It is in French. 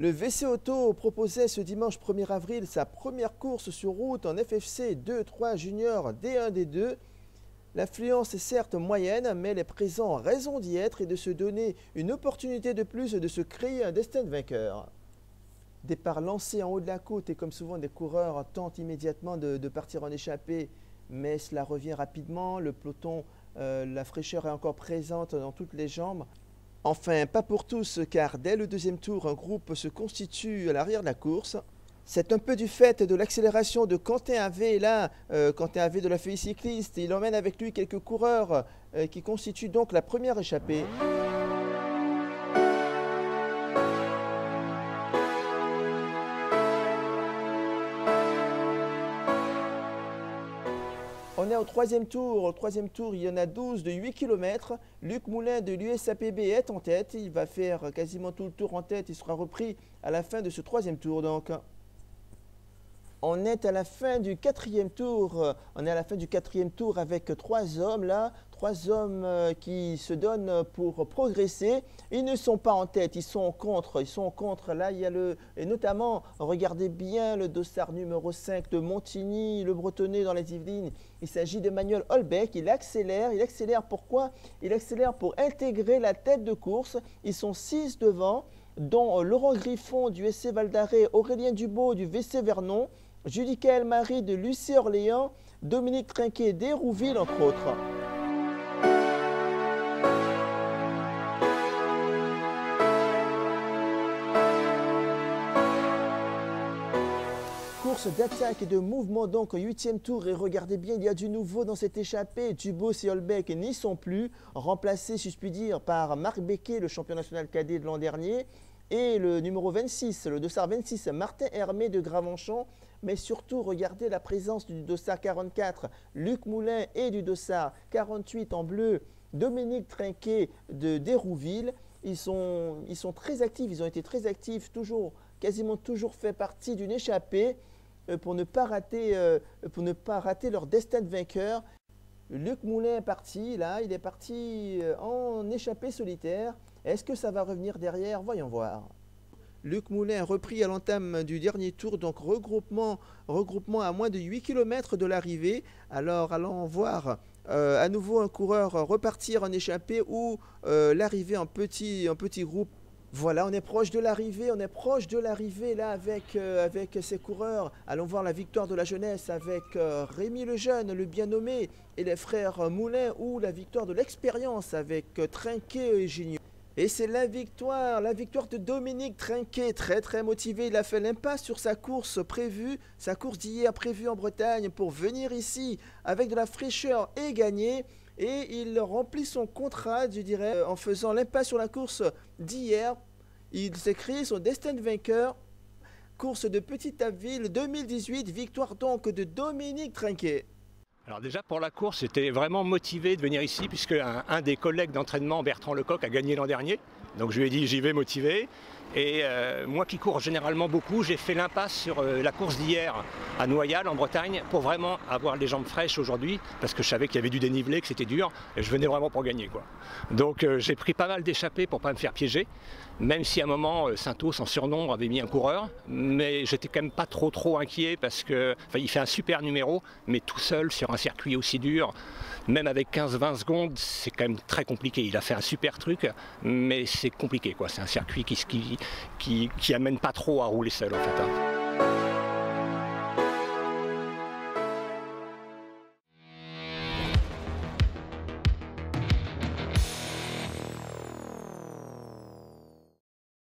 Le VC Auto proposait ce dimanche 1er avril sa première course sur route en FFC 2-3 Junior D1 D2. L'affluence est certes moyenne, mais elle est présente en raison d'y être et de se donner une opportunité de plus de se créer un destin de vainqueur. Départ lancé en haut de la côte et comme souvent des coureurs tentent immédiatement de, partir en échappée, mais cela revient rapidement. Le peloton, euh, la fraîcheur est encore présente dans toutes les jambes. Enfin, pas pour tous, car dès le deuxième tour, un groupe se constitue à l'arrière de la course. C'est un peu du fait de l'accélération de Quentin Ave, là, euh, Quentin Ave de la feuille cycliste. Il emmène avec lui quelques coureurs euh, qui constituent donc la première échappée. On est au troisième tour. Au troisième tour, il y en a 12 de 8 km. Luc Moulin de l'USAPB est en tête. Il va faire quasiment tout le tour en tête. Il sera repris à la fin de ce troisième tour. Donc, on est à la fin du quatrième tour. On est à la fin du quatrième tour avec trois hommes là, trois hommes euh, qui se donnent pour progresser. Ils ne sont pas en tête, ils sont contre. Ils sont contre. Là, il y a le et notamment, regardez bien le dossard numéro 5 de Montigny, le Bretonnet dans les Yvelines. Il s'agit de Manuel Holbeck. Il accélère. Il accélère pourquoi? Il accélère pour intégrer la tête de course. Ils sont six devant dont Laurent Griffon du SC Val d'Arrêt, Aurélien Dubo du VC Vernon, Judica Marie de Lucie Orléans, Dominique Trinquet d'Hérouville, entre autres. Course d'attaque et de mouvement donc au huitième tour et regardez bien il y a du nouveau dans cette échappée. Dubos et Holbeck n'y sont plus, remplacés si je puis dire par Marc Becquet, le champion national cadet de l'an dernier, et le numéro 26, le dossard 26, Martin Hermé de Gravenchon. Mais surtout, regardez la présence du dossard 44, Luc Moulin, et du dossard 48 en bleu, Dominique Trinquet de sont, ils sont très actifs, ils ont été très actifs, toujours, quasiment toujours fait partie d'une échappée euh, pour ne pas rater, euh, pour ne pas rater leur destin de vainqueur. Luc Moulin est parti, là, il est parti euh, en échappée solitaire. Est-ce que ça va revenir derrière? Voyons voir. Luc Moulin repris à l'entame du dernier tour, donc regroupement, regroupement à moins de 8 km de l'arrivée. Alors allons voir euh, à nouveau un coureur repartir en échappée ou euh, l'arrivée en petit, groupe. Voilà, on est proche de l'arrivée, on est proche de l'arrivée là avec, euh, ces coureurs. Allons voir la victoire de la jeunesse avec Rémi le Jeune, le bien nommé, et les frères Moulin ou la victoire de l'expérience avec Trinquet et Gignot. Et c'est la victoire, la victoire de Dominique Trinquet, très très motivé. Il a fait l'impasse sur sa course prévue, sa course d'hier prévue en Bretagne pour venir ici avec de la fraîcheur et gagner. Et il remplit son contrat, je dirais, en faisant l'impasse sur la course d'hier. Il s'est créé son destin de vainqueur. Course de Petite Ville 2018, victoire donc de Dominique Trinquet. Alors déjà pour la course, j'étais vraiment motivé de venir ici puisque un, des collègues d'entraînement, Bertrand Lecoq, a gagné l'an dernier. Donc je lui ai dit j'y vais motivé. Et euh, moi qui cours généralement beaucoup, j'ai fait l'impasse sur euh, la course d'hier à Noyal en Bretagne pour vraiment avoir les jambes fraîches aujourd'hui parce que je savais qu'il y avait du dénivelé, que c'était dur et je venais vraiment pour gagner. Quoi. Donc euh, j'ai pris pas mal d'échappées pour pas me faire piéger, même si à un moment Saint-Os en surnombre avait mis un coureur, mais j'étais quand même pas trop trop inquiet parce que il fait un super numéro, mais tout seul sur un circuit aussi dur, même avec 15-20 secondes, c'est quand même très compliqué. Il a fait un super truc, mais c'est compliqué quoi. C'est un circuit qui, amène pas trop à rouler seul en fait. Hein.